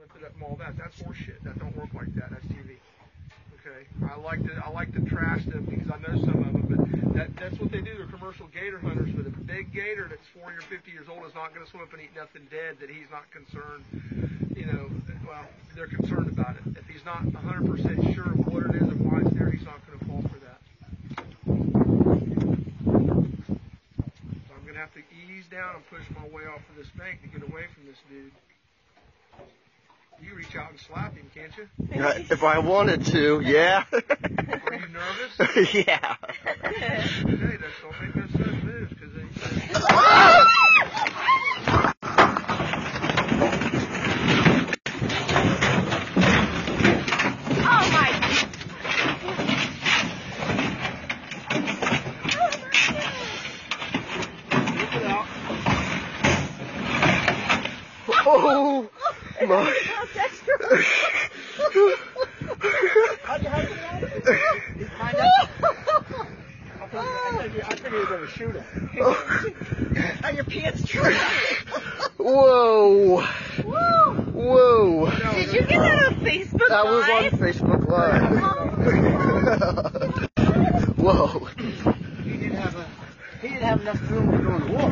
Whip it up and all that. That's horseshit. That don't work like that. That's TV. Okay. I like to I like to trash them because I know some of them, but that that's what they do. They're commercial gator hunters. But a big gator that's 40 or 50 years old is not going to swim up and eat nothing dead that he's not concerned. You know, well, they're concerned about it. If he's not 100% sure of what it is and why it's there, he's not going to fall for that. So I'm going to have to ease down and push my way off of this bank to get away from this dude. Reach out and slap him, can't you? If I wanted to, yeah. Are you nervous? yeah. Okay, that's don't make those sudden moves because they. Oh my. Oh my. How'd you. I you were going to shoot your pants true? Whoa. Woo! Whoa. Did you get that on Facebook That was on Facebook Live. Whoa. He didn't have a. He didn't have enough room to go in the was